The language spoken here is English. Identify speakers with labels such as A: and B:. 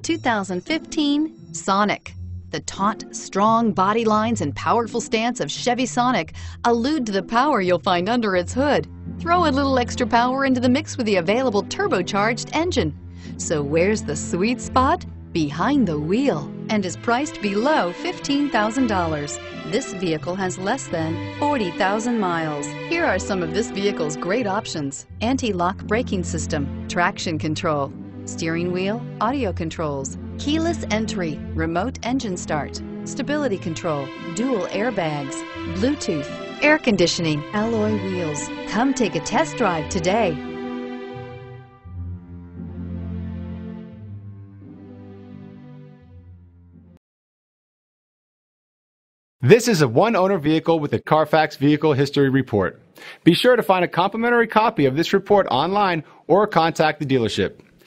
A: 2015 Sonic. The taut, strong body lines and powerful stance of Chevy Sonic allude to the power you'll find under its hood. Throw a little extra power into the mix with the available turbocharged engine. So where's the sweet spot? Behind the wheel and is priced below $15,000. This vehicle has less than 40,000 miles. Here are some of this vehicle's great options. Anti-lock braking system, traction control, steering wheel, audio controls, keyless entry, remote engine start, stability control, dual airbags, Bluetooth, air conditioning, alloy wheels. Come take a test drive today.
B: This is a one-owner vehicle with a Carfax Vehicle History Report. Be sure to find a complimentary copy of this report online or contact the dealership.